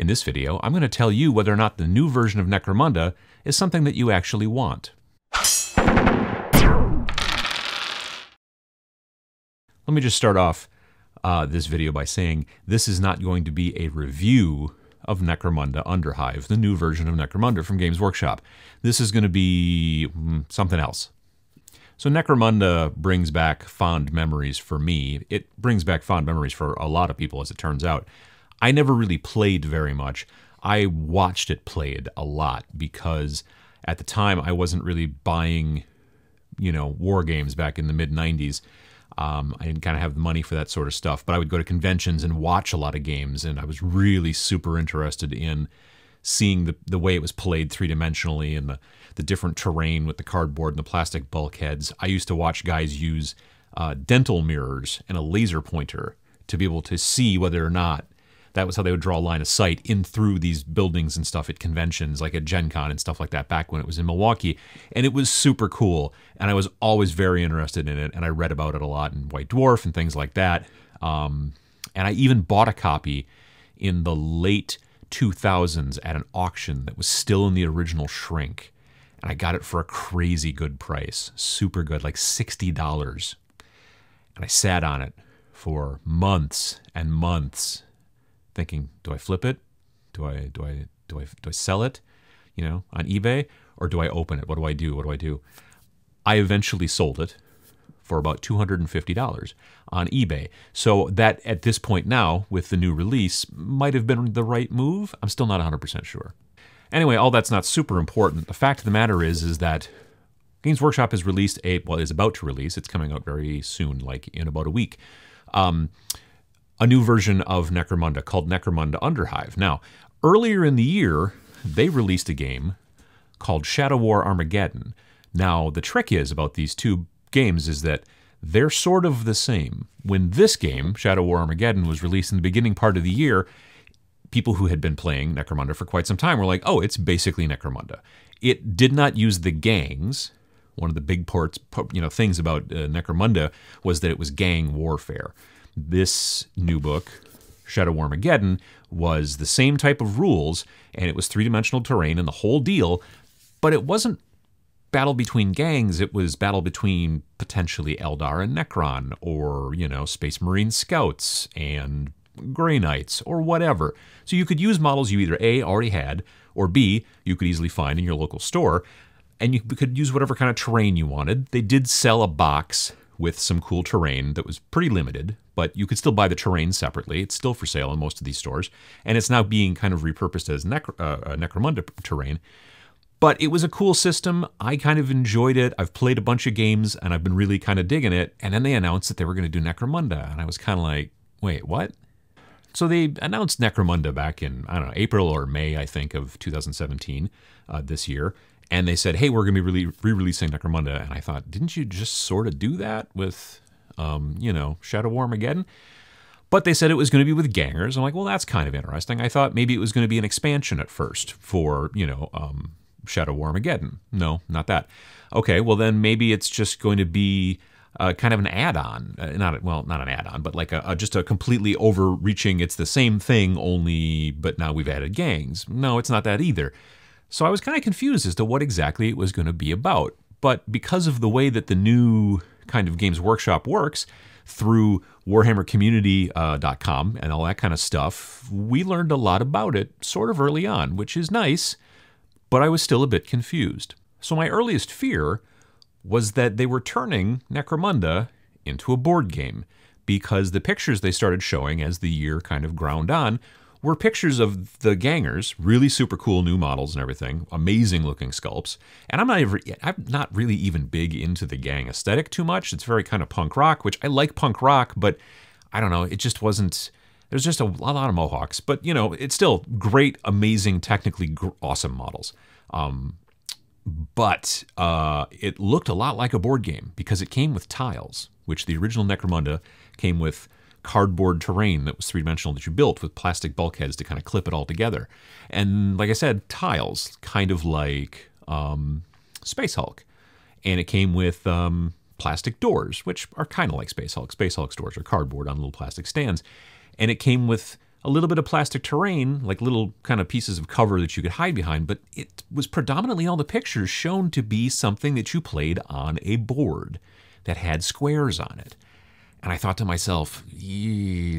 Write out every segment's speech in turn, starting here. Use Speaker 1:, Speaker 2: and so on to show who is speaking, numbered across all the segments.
Speaker 1: In this video, I'm going to tell you whether or not the new version of Necromunda is something that you actually want. Let me just start off uh, this video by saying this is not going to be a review of Necromunda Underhive, the new version of Necromunda from Games Workshop. This is going to be mm, something else. So Necromunda brings back fond memories for me. It brings back fond memories for a lot of people, as it turns out. I never really played very much. I watched it played a lot because at the time I wasn't really buying, you know, war games back in the mid 90s. Um, I didn't kind of have the money for that sort of stuff, but I would go to conventions and watch a lot of games, and I was really super interested in seeing the, the way it was played three dimensionally and the, the different terrain with the cardboard and the plastic bulkheads. I used to watch guys use uh, dental mirrors and a laser pointer to be able to see whether or not that was how they would draw a line of sight in through these buildings and stuff at conventions, like at Gen Con and stuff like that back when it was in Milwaukee. And it was super cool. And I was always very interested in it. And I read about it a lot in White Dwarf and things like that. Um, and I even bought a copy in the late 2000s at an auction that was still in the original shrink. And I got it for a crazy good price. Super good, like $60. And I sat on it for months and months thinking, do I flip it? Do I do I do I do I sell it, you know, on eBay or do I open it? What do I do? What do I do? I eventually sold it for about $250 on eBay. So that at this point now with the new release might have been the right move. I'm still not 100% sure. Anyway, all that's not super important. The fact of the matter is is that Games Workshop has released a well is about to release. It's coming out very soon, like in about a week. Um, a new version of Necromunda called Necromunda Underhive. Now, earlier in the year, they released a game called Shadow War Armageddon. Now, the trick is about these two games is that they're sort of the same. When this game, Shadow War Armageddon, was released in the beginning part of the year, people who had been playing Necromunda for quite some time were like, oh, it's basically Necromunda. It did not use the gangs. One of the big parts, you know, things about uh, Necromunda was that it was gang warfare. This new book, Shadow War Armageddon, was the same type of rules, and it was three dimensional terrain and the whole deal, but it wasn't battle between gangs, it was battle between potentially Eldar and Necron, or, you know, Space Marine Scouts and Grey Knights, or whatever. So you could use models you either A, already had, or B, you could easily find in your local store, and you could use whatever kind of terrain you wanted. They did sell a box with some cool terrain that was pretty limited, but you could still buy the terrain separately. It's still for sale in most of these stores, and it's now being kind of repurposed as Necro, uh, Necromunda terrain. But it was a cool system. I kind of enjoyed it. I've played a bunch of games, and I've been really kind of digging it. And then they announced that they were going to do Necromunda, and I was kind of like, wait, what? So they announced Necromunda back in, I don't know, April or May, I think, of 2017, uh, this year and they said, "Hey, we're going to be re-releasing Necromunda," and I thought, didn't you just sort of do that with, um, you know, Shadow War Armageddon? But they said it was going to be with gangers. I'm like, well, that's kind of interesting. I thought maybe it was going to be an expansion at first for, you know, um, Shadow War Armageddon. No, not that. Okay, well then maybe it's just going to be uh, kind of an add-on, uh, not well, not an add-on, but like a, a, just a completely overreaching. It's the same thing, only but now we've added gangs. No, it's not that either. So I was kind of confused as to what exactly it was going to be about. But because of the way that the new kind of Games Workshop works, through WarhammerCommunity.com and all that kind of stuff, we learned a lot about it sort of early on, which is nice, but I was still a bit confused. So my earliest fear was that they were turning Necromunda into a board game because the pictures they started showing as the year kind of ground on were pictures of the gangers, really super cool new models and everything, amazing looking sculpts. And I'm not even, I'm not really even big into the gang aesthetic too much. It's very kind of punk rock, which I like punk rock, but I don't know, it just wasn't. There's just a, lot of mohawks, but you know, it's still great, amazing, technically awesome models. Um, but uh, it looked a lot like a board game because it came with tiles, which the original Necromunda came with cardboard terrain that was three dimensional that you built with plastic bulkheads to kind of clip it all together. And like I said, tiles, kind of like um, Space Hulk. And it came with um, plastic doors, which are kind of like Space Hulk. Space Hulk's doors are cardboard on little plastic stands. And it came with a little bit of plastic terrain, like little kind of pieces of cover that you could hide behind, but it was predominantly all the pictures shown to be something that you played on a board that had squares on it. And I thought to myself,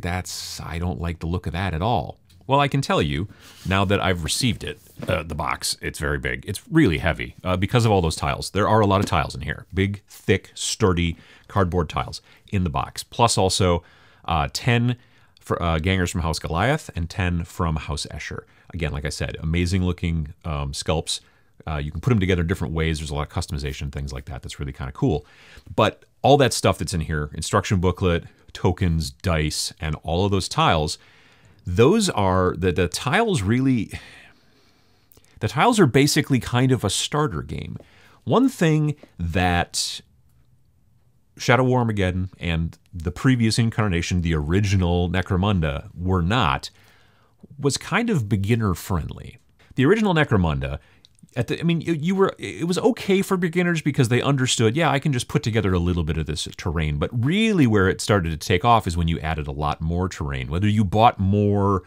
Speaker 1: that's, I don't like the look of that at all. Well, I can tell you now that I've received it, uh, the box, it's very big. It's really heavy uh, because of all those tiles. There are a lot of tiles in here big, thick, sturdy cardboard tiles in the box, plus also uh, 10 for, uh, gangers from House Goliath and 10 from House Escher. Again, like I said, amazing looking um, sculpts. Uh, you can put them together in different ways. There's a lot of customization, things like that. That's really kind of cool. But all that stuff that's in here, instruction booklet, tokens, dice, and all of those tiles, those are the, the tiles really. The tiles are basically kind of a starter game. One thing that Shadow War Armageddon and the previous incarnation, the original Necromunda, were not, was kind of beginner friendly. The original Necromunda, at the, I mean, you were, it was okay for beginners because they understood, yeah, I can just put together a little bit of this terrain. But really, where it started to take off is when you added a lot more terrain. Whether you bought more,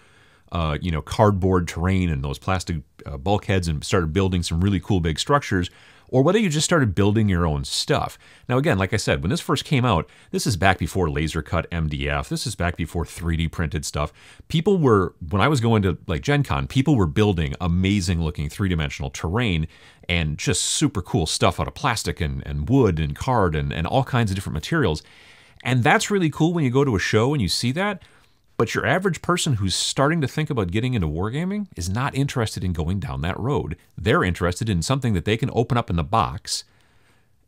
Speaker 1: uh, you know, cardboard terrain and those plastic uh, bulkheads and started building some really cool big structures, or whether you just started building your own stuff. Now, again, like I said, when this first came out, this is back before laser cut MDF. This is back before 3D printed stuff. People were, when I was going to like Gen Con, people were building amazing looking three dimensional terrain and just super cool stuff out of plastic and, and wood and card and, and all kinds of different materials. And that's really cool when you go to a show and you see that. But your average person who's starting to think about getting into wargaming is not interested in going down that road. They're interested in something that they can open up in the box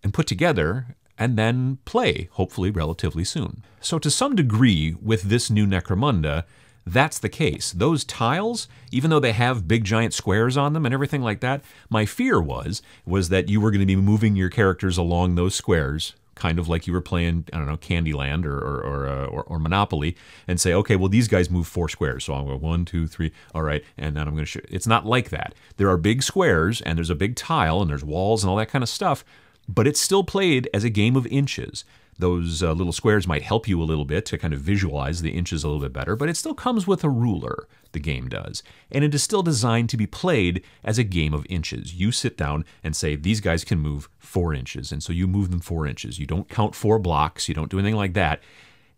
Speaker 1: and put together and then play, hopefully relatively soon. So, to some degree, with this new Necromunda, that's the case. Those tiles, even though they have big giant squares on them and everything like that, my fear was was that you were going to be moving your characters along those squares kind of like you were playing, I don't know, Candyland or or, or, uh, or, or Monopoly, and say, okay, well these guys move four squares, so I'm going one, two, three, all right, and then I'm going to shoot. It's not like that. There are big squares, and there's a big tile, and there's walls and all that kind of stuff, but it's still played as a game of inches those uh, little squares might help you a little bit to kind of visualize the inches a little bit better, but it still comes with a ruler, the game does. And it is still designed to be played as a game of inches. You sit down and say, these guys can move four inches. And so you move them four inches. You don't count four blocks, you don't do anything like that.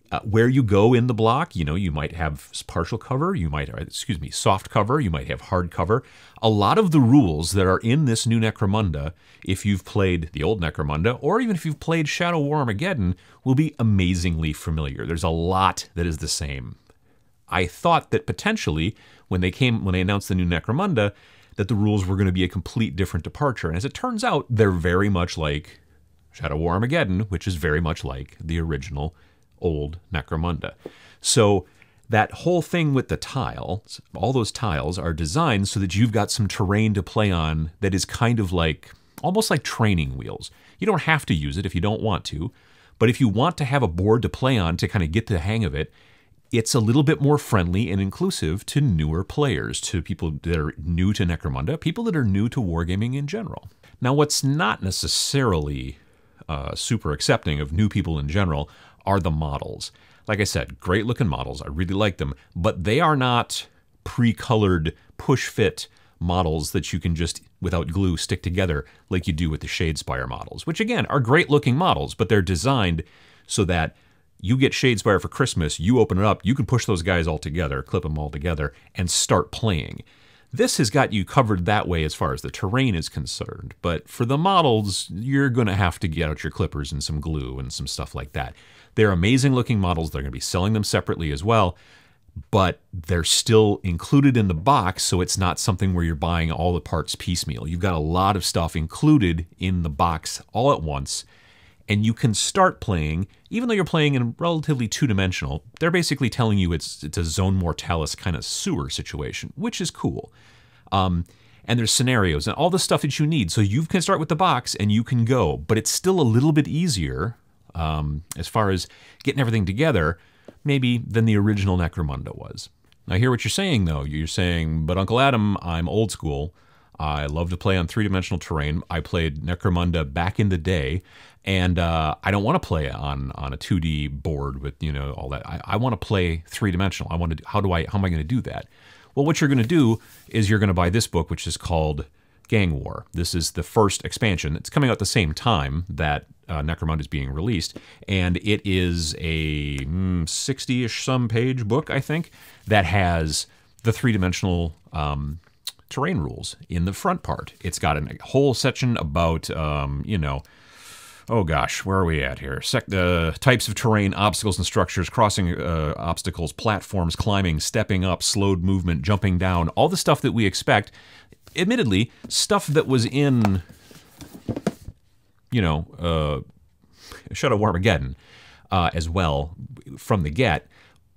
Speaker 1: Uh, where you go in the block, you know, you might have partial cover, you might, uh, excuse me, soft cover, you might have hard cover. A lot of the rules that are in this new Necromunda, if you've played the old Necromunda, or even if you've played Shadow War Armageddon, will be amazingly familiar. There's a lot that is the same. I thought that potentially, when they came, when they announced the new Necromunda, that the rules were going to be a complete different departure. And as it turns out, they're very much like Shadow War Armageddon, which is very much like the original old Necromunda. So that whole thing with the tiles, all those tiles are designed so that you've got some terrain to play on that is kind of like almost like training wheels. You don't have to use it if you don't want to, but if you want to have a board to play on to kind of get the hang of it, it's a little bit more friendly and inclusive to newer players, to people that are new to Necromunda, people that are new to wargaming in general. Now, what's not necessarily uh, super accepting of new people in general are the models. Like I said, great looking models. I really like them, but they are not pre colored push fit models that you can just without glue stick together like you do with the Shadespire models, which again are great looking models, but they're designed so that you get Shadespire for Christmas, you open it up, you can push those guys all together, clip them all together, and start playing. This has got you covered that way as far as the terrain is concerned, but for the models, you're going to have to get out your clippers and some glue and some stuff like that. They're amazing looking models. They're going to be selling them separately as well, but they're still included in the box, so it's not something where you're buying all the parts piecemeal. You've got a lot of stuff included in the box all at once, and you can start playing, even though you're playing in relatively two dimensional. They're basically telling you it's, it's a zone mortalis kind of sewer situation, which is cool. Um, and there's scenarios and all the stuff that you need. So you can start with the box and you can go, but it's still a little bit easier um, as far as getting everything together, maybe than the original Necromunda was. I hear what you're saying, though. You're saying, but Uncle Atom, I'm old school. I love to play on three dimensional terrain. I played Necromunda back in the day, and uh, I don't want to play on on a 2D board with you know all that. I, I want to play three dimensional. I want to. How do I? How am I going to do that? Well, what you're going to do is you're going to buy this book, which is called Gang War. This is the first expansion. It's coming out the same time that uh, Necromunda is being released, and it is a 60-ish mm, some page book, I think, that has the three-dimensional um, terrain rules in the front part. It's got a whole section about, um, you know, oh gosh, where are we at here? Sec- uh, types of terrain, obstacles and structures, crossing uh, obstacles, platforms, climbing, stepping up, slowed movement, jumping down, all the stuff that we expect. Admittedly, stuff that was in, you know, uh, Shadow of Armageddon uh, as well from the get.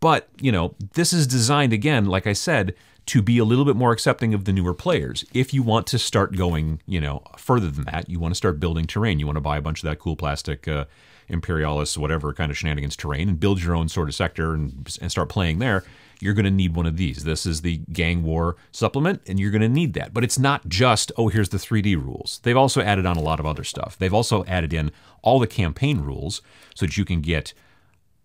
Speaker 1: But, you know, this is designed again, like I said, to be a little bit more accepting of the newer players. If you want to start going, you know, further than that, you want to start building terrain. You want to buy a bunch of that cool plastic uh, Imperialis, whatever kind of shenanigans terrain, and build your own sort of sector and, and start playing there. You're going to need one of these. This is the Gang War supplement, and you're going to need that. But it's not just, oh, here's the 3D rules. They've also added on a lot of other stuff. They've also added in all the campaign rules so that you can get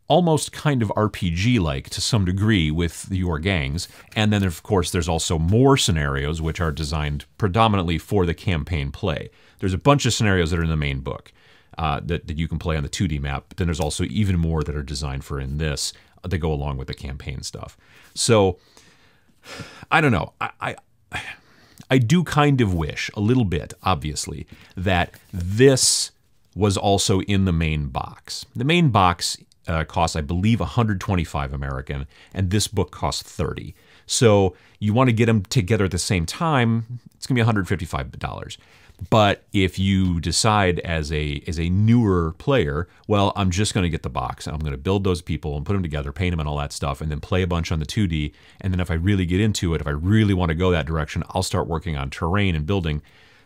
Speaker 1: almost kind of RPG like to some degree with your gangs. And then, of course, there's also more scenarios which are designed predominantly for the campaign play. There's a bunch of scenarios that are in the main book uh, that, that you can play on the 2D map, but then there's also even more that are designed for in this that go along with the campaign stuff. So, I don't know. I, I, I do kind of wish, a little bit, obviously, that this was also in the main box. The main box uh, costs, I believe, 125 American, and this book costs 30. So you want to get them together at the same time, it's going to be 155 dollars. But if you decide as a as a newer player, well, I'm just going to get the box. I'm going to build those people and put them together, paint them and all that stuff, and then play a bunch on the 2D. And then if I really get into it, if I really want to go that direction, I'll start working on terrain and building.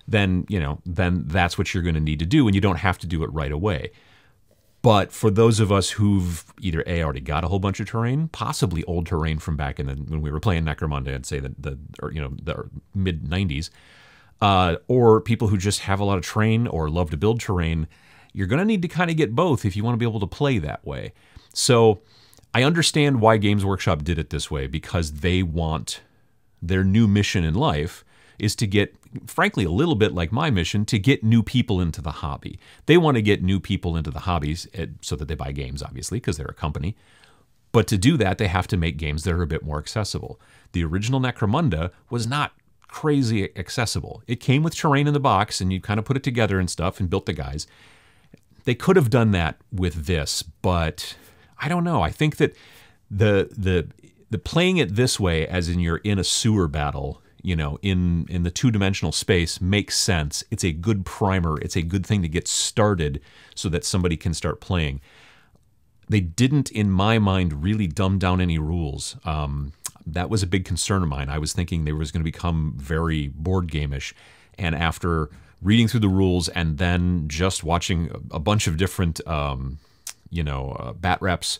Speaker 1: Then you know, then that's what you're going to need to do, and you don't have to do it right away. But for those of us who've either a already got a whole bunch of terrain, possibly old terrain from back in the when we were playing Necromunda, I'd say that the or, you know the mid '90s, uh, or people who just have a lot of terrain or love to build terrain, you're going to need to kind of get both if you want to be able to play that way. So I understand why Games Workshop did it this way because they want their new mission in life is to get, frankly, a little bit like my mission, to get new people into the hobby. They want to get new people into the hobbies eh, so that they buy games, obviously, because they're a company. But to do that, they have to make games that are a bit more accessible. The original Necromunda was not crazy accessible. It came with terrain in the box, and you kind of put it together and stuff and built the guys. They could have done that with this, but I don't know. I think that the the the playing it this way, as in you're in a sewer battle, you know, in in the two-dimensional space makes sense. It's a good primer. It's a good thing to get started so that somebody can start playing. They didn't, in my mind, really dumb down any rules. Um, that was a big concern of mine. I was thinking they was going to become very board gameish, and after reading through the rules and then just watching a bunch of different, um, you know, uh, bat reps.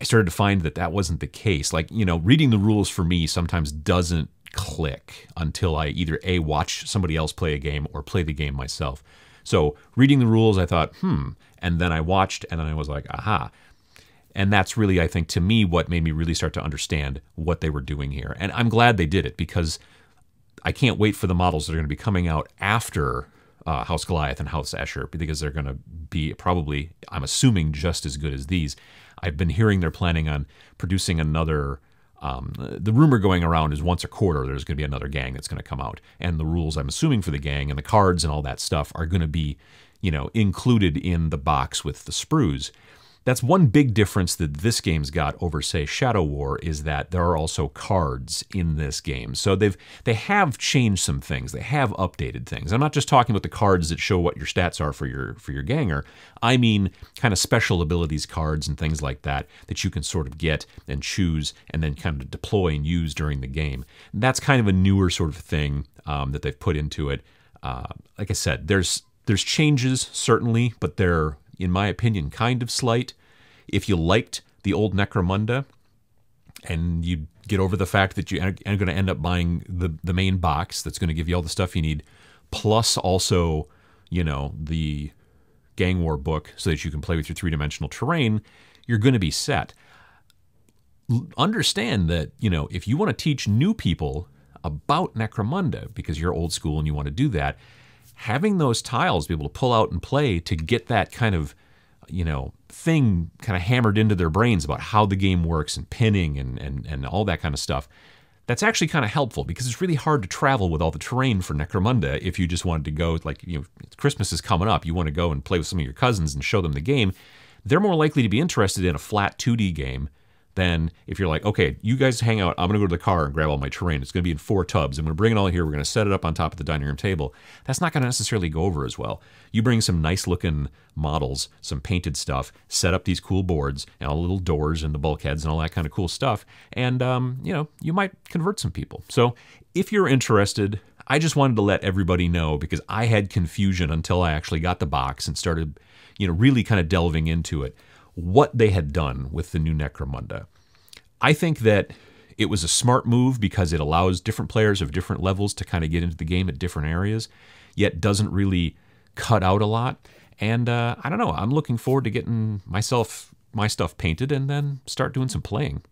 Speaker 1: I started to find that that wasn't the case. Like, you know, reading the rules for me sometimes doesn't click until I either A, watch somebody else play a game or play the game myself. So reading the rules, I thought, hmm. And then I watched and then I was like, aha. And that's really, I think, to me, what made me really start to understand what they were doing here. And I'm glad they did it because I can't wait for the models that are going to be coming out after uh, House Goliath and House Escher because they're going to be probably, I'm assuming, just as good as these. I've been hearing they're planning on producing another um, the rumor going around is once a quarter there's going to be another gang that's going to come out, and the rules I'm assuming for the gang and the cards and all that stuff are going to be, you know, included in the box with the sprues. That's one big difference that this game's got over, say, Shadow War, is that there are also cards in this game. So they've they have changed some things. They have updated things. I'm not just talking about the cards that show what your stats are for your for your ganger. I mean kind of special abilities cards and things like that that you can sort of get and choose and then kind of deploy and use during the game. That's kind of a newer sort of thing um, that they've put into it. Uh, like I said, there's there's changes certainly, but they're in my opinion, kind of slight. If you liked the old Necromunda, and you get over the fact that you are going to end up buying the the main box that's going to give you all the stuff you need, plus also, you know, the Gang War book so that you can play with your three dimensional terrain, you're going to be set. Understand that, you know, if you want to teach new people about Necromunda because you're old school and you want to do that, having those tiles be able to pull out and play to get that kind of you know, thing kind of hammered into their brains about how the game works and pinning and, and, and all that kind of stuff. That's actually kind of helpful because it's really hard to travel with all the terrain for Necromunda if you just wanted to go, like, you know, Christmas is coming up, you want to go and play with some of your cousins and show them the game. They're more likely to be interested in a flat 2D game than if you're like, okay, you guys hang out. I'm going to go to the car and grab all my terrain. It's going to be in four tubs. I'm going to bring it all here. We're going to set it up on top of the dining room table. That's not going to necessarily go over as well. You bring some nice looking models, some painted stuff, set up these cool boards and all the little doors and the bulkheads and all that kind of cool stuff. And, um, you know, you might convert some people. So if you're interested, I just wanted to let everybody know because I had confusion until I actually got the box and started, you know, really kind of delving into it what they had done with the new Necromunda. I think that it was a smart move because it allows different players of different levels to kind of get into the game at different areas, yet doesn't really cut out a lot. And uh, I don't know, I'm looking forward to getting myself my stuff painted and then start doing some playing.